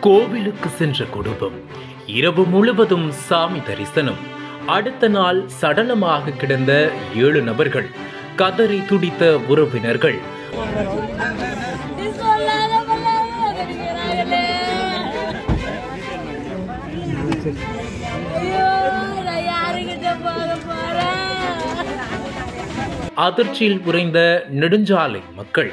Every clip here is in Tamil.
கோவிலுக்கு சென்ற குடும்பம் இரவு முழுவதும் சாமி தரிசனம். அடுத்த நாள் சடலமாக கிடந்த ஏழு நபர்கள் கதறி துடித்த உறவினர்கள். அதிர்ச்சியில் உறைந்த நெடுஞ்சாலை மக்கள்.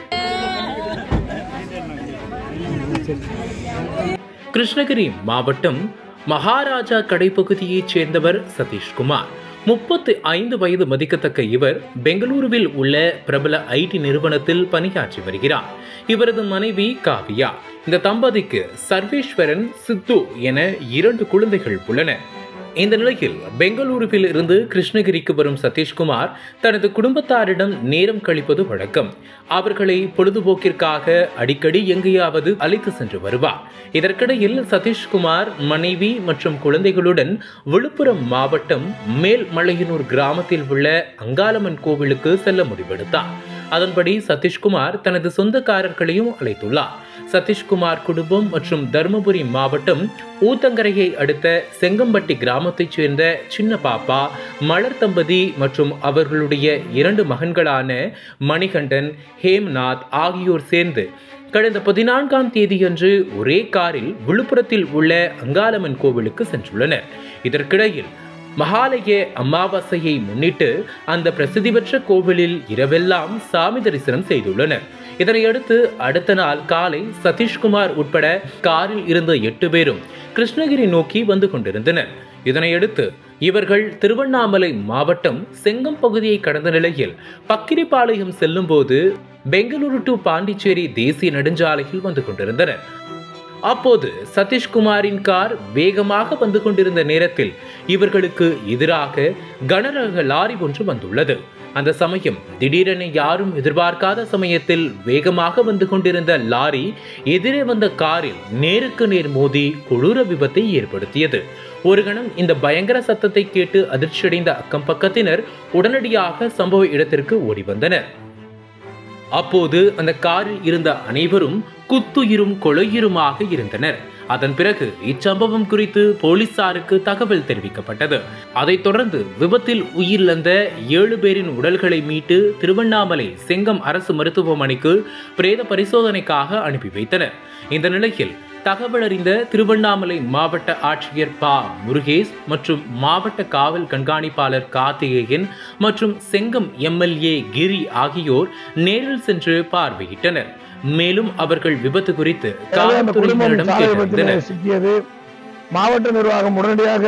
கிருஷ்ணகிரி மாவட்டம் மகாராஜா கடைப்பகுதியைச் சேர்ந்தவர் சதீஷ்குமார். முப்பத்து ஐந்து வயது மதிக்கத்தக்க இவர் பெங்களூருவில் உள்ள பிரபல ஐடி நிறுவனத்தில் பணியாற்றி வருகிறார். இவரது மனைவி காவியா. இந்த தம்பதிக்கு சர்வேஸ்வரன் சித்து என இரண்டு குழந்தைகள் உள்ளன இந்த நிலையில் பெங்களூருவில் இருந்து கிருஷ்ணகிரிக்கு வரும் சதீஷ்குமார் தனது குடும்பத்தாரிடம் நேரம் கழிப்பது வழக்கம். அவர்களை பொழுதுபோக்கிற்காக அடிக்கடி எங்கேயாவது அழைத்து சென்று வருவார். இதற்கிடையில் சதீஷ்குமார் மனைவி மற்றும் குழந்தைகளுடன் விழுப்புரம் மாவட்டம் மேல்மலையனூர் கிராமத்தில் உள்ள அங்காளம்மன் கோவிலுக்கு செல்ல முடிவெடுத்தார். அதன்படி சதீஷ்குமார் தனது சொந்தக்காரர்களையும் அழைத்துள்ளார். சதீஷ்குமார் குடும்பம் மற்றும் தருமபுரி மாவட்டம் ஊத்தங்கரையை அடுத்த செங்கம்பட்டி கிராமத்தைச் சேர்ந்த சின்ன பாப்பா மலர் தம்பதி மற்றும் அவர்களுடைய இரண்டு மகன்களான மணிகண்டன் ஹேம்நாத் ஆகியோர் சேர்ந்து கடந்த பதினான்காம் தேதியன்று ஒரே காரில் விழுப்புரத்தில் உள்ள அங்காளம்மன் கோவிலுக்கு சென்றுள்ளனர். இதற்கிடையில் மகாலய அமாவாசையை முன்னிட்டு அந்த பிரசித்தி பெற்ற கோவிலில் இரவெல்லாம் சாமி தரிசனம் செய்துள்ளனர். இதனையடுத்து அடுத்த நாள் காலை சதீஷ்குமார் உட்பட காரில் இருந்த எட்டு பேரும் கிருஷ்ணகிரி நோக்கி வந்து கொண்டிருந்தனர். இதனையடுத்து இவர்கள் திருவண்ணாமலை மாவட்டம் செங்கம் பகுதியை கடந்த நிலையில் பக்கிரிப்பாளையம் செல்லும்போது பெங்களூரு டு பாண்டிச்சேரி தேசிய நெடுஞ்சாலையில் வந்து கொண்டிருந்தனர். அப்போது சதீஷ்குமாரின் கார் வேகமாக வந்து கொண்டிருந்த நேரத்தில் இவர்களுக்கு எதிராக கனரக லாரி ஒன்று வந்துள்ளது. அந்த சமயம் திடீரென யாரும் எதிர்பார்க்காத சமயத்தில் வேகமாக வந்து கொண்டிருந்த லாரி எதிரே வந்த காரில் நேருக்கு நேர் மோதி கொடூர விபத்தை ஏற்படுத்தியது. ஒரு கணம் இந்த பயங்கர சத்தத்தை கேட்டு அதிர்ச்சியடைந்த அக்கம் பக்கத்தினர் உடனடியாக சம்பவ இடத்திற்கு ஓடி வந்தனர் அப்போது அந்த காரில் இருந்த அனைவரும் குத்துயிரும் கொலையுருமாக இருந்தனர். அதன் பிறகு இச்சம்பவம் குறித்து போலீசாருக்கு தகவல் தெரிவிக்கப்பட்டது. அதைத் தொடர்ந்து விபத்தில் உயிரிழந்த ஏழு பேரின் உடல்களை மீட்டு திருவண்ணாமலை செங்கம் அரசு மருத்துவமனைக்கு பிரேத பரிசோதனைக்காக அனுப்பி வைத்தனர். இந்த நிலையில் தகவல் அறிந்த திருவண்ணாமலை மாவட்ட ஆட்சியர் பா. முருகேஷ் மற்றும் மாவட்ட காவல் கண்காணிப்பாளர் கார்த்திகேயன் மற்றும் செங்கம் எம்எல்ஏ கிரி ஆகியோர் நேரில் சென்று பார்வையிட்டனர். மேலும் அவர்கள் விபத்து குறித்து காவல்துறையினரிடம் கேட்டறிந்தனர். மாவட்ட நிர்வாகம் உடனடியாக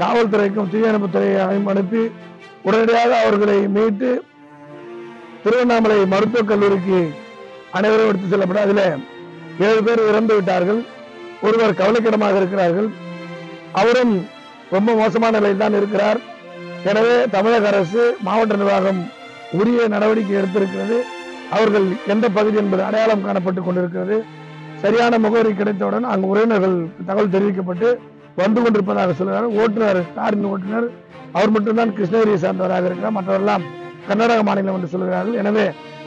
காவல்துறைக்கும் தீயணைப்புத்துறையையும் அனுப்பி உடனடியாக அவர்களை மீட்டு திருவண்ணாமலை மருத்துவக் கல்லூரிக்கு அனைவரும் எடுத்து செல்லப்பட்ட அதில் ஏழு பேர் இறந்து விட்டார்கள். ஒருவர் கவலைக்கிடமாக இருக்கிறார்கள். அவரும் ரொம்ப மோசமான நிலையில் தான் இருக்கிறார். எனவே தமிழக அரசு மாவட்ட நிர்வாகம் உரிய நடவடிக்கை எடுத்திருக்கிறது. அவர்கள் எந்த பகுதி என்பது அடையாளம் காணப்பட்டு கொண்டிருக்கிறது. சரியான முகவரி கிடைத்தவுடன் அங்கு உறவினர்கள் தகவல் தெரிவிக்கப்பட்டு வந்து கொண்டிருப்பதாக சொல்கிறார் ஓட்டுநர் காரின் ஓட்டுநர் அவர் மட்டும்தான் கிருஷ்ணகிரியை சார்ந்தவராக இருக்கிறார். மற்றவரெல்லாம் கர்நாடக மாநிலம் என்று சொல்கிறார்கள். எனவே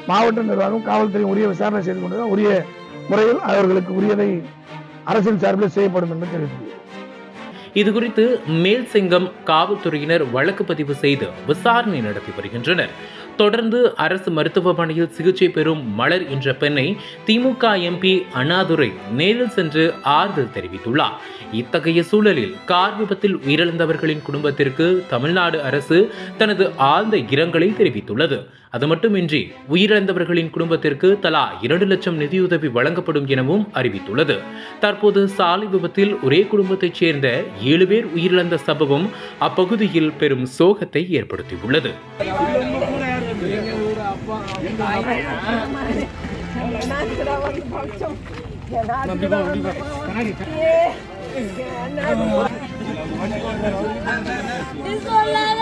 மாவட்ட நிர்வாகம் காவல்துறை உரிய விசாரணை செய்து கொண்டு உரிய முறையில் அவர்களுக்கு உரியதை அரசின் சார்பில் செய்யப்படும் என்று தெரிவித்துள்ளது இது குறித்து மேல்சிங்கம் காவல்துறையினர் வழக்கு பதிவு செய்து விசாரணை நடத்தி வருகின்றனர். தொடர்ந்து அரசு மருத்துவமனையில் சிகிச்சை பெறும் மலர் என்ற பெண்ணை திமுக எம்பி அண்ணாதுரை நேரில் சென்று ஆறுதல் தெரிவித்துள்ளார். இத்தகைய சூழலில் கார் விபத்தில் உயிரிழந்தவர்களின் குடும்பத்திற்கு தமிழ்நாடு அரசு தனது ஆழ்ந்த இரங்கலை தெரிவித்துள்ளது. அது மட்டுமின்றி உயிரிழந்தவர்களின் குடும்பத்திற்கு தலா இரண்டு லட்சம் நிதியுதவி வழங்கப்படும் எனவும் அறிவித்துள்ளது. தற்போது சாலை விபத்தில் ஒரே குடும்பத்தைச் சேர்ந்த ஏழு பேர் உயிரிழந்த சம்பவம் அப்பகுதியில் பெரும் சோகத்தை ஏற்படுத்தியுள்ளது சொல்லாத